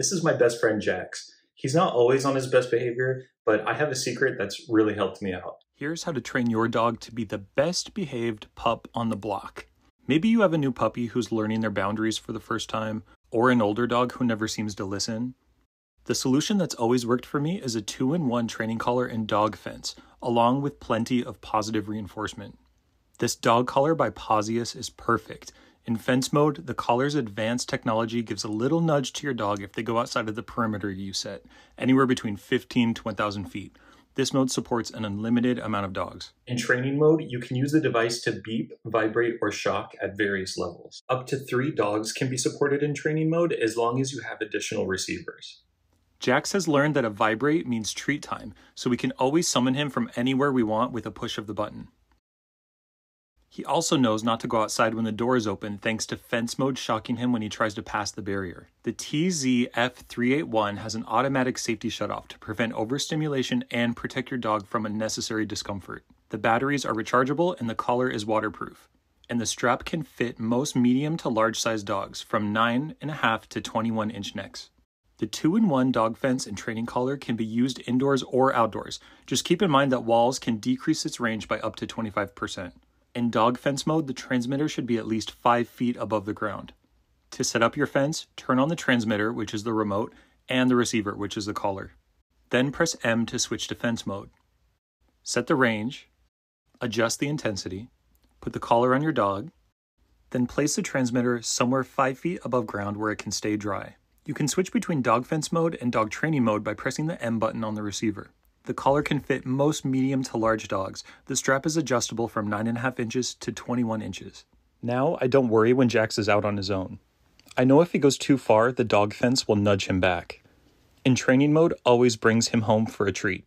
This is my best friend Jax. He's not always on his best behavior, but I have a secret that's really helped me out. Here's how to train your dog to be the best behaved pup on the block. Maybe you have a new puppy who's learning their boundaries for the first time, or an older dog who never seems to listen. The solution that's always worked for me is a two in one training collar and dog fence, along with plenty of positive reinforcement. This dog collar by Pawious is perfect. In fence mode, the collar's advanced technology gives a little nudge to your dog if they go outside of the perimeter you set, anywhere between 15 to 1,000 feet. This mode supports an unlimited amount of dogs. In training mode, you can use the device to beep, vibrate, or shock at various levels. Up to three dogs can be supported in training mode as long as you have additional receivers. Jax has learned that a vibrate means treat time, so we can always summon him from anywhere we want with a push of the button. He also knows not to go outside when the door is open thanks to fence mode shocking him when he tries to pass the barrier. The TZF381 has an automatic safety shutoff to prevent overstimulation and protect your dog from unnecessary discomfort. The batteries are rechargeable and the collar is waterproof. And the strap can fit most medium to large size dogs from 9.5 to 21 inch necks. The two in one dog fence and training collar can be used indoors or outdoors. Just keep in mind that walls can decrease its range by up to 25%. In dog fence mode, the transmitter should be at least 5 feet above the ground. To set up your fence, turn on the transmitter, which is the remote, and the receiver, which is the collar. Then press M to switch to fence mode. Set the range, adjust the intensity, put the collar on your dog, then place the transmitter somewhere 5 feet above ground where it can stay dry. You can switch between dog fence mode and dog training mode by pressing the M button on the receiver. The collar can fit most medium to large dogs. The strap is adjustable from 9.5 inches to 21 inches. Now I don't worry when Jax is out on his own. I know if he goes too far, the dog fence will nudge him back. In training mode, always brings him home for a treat.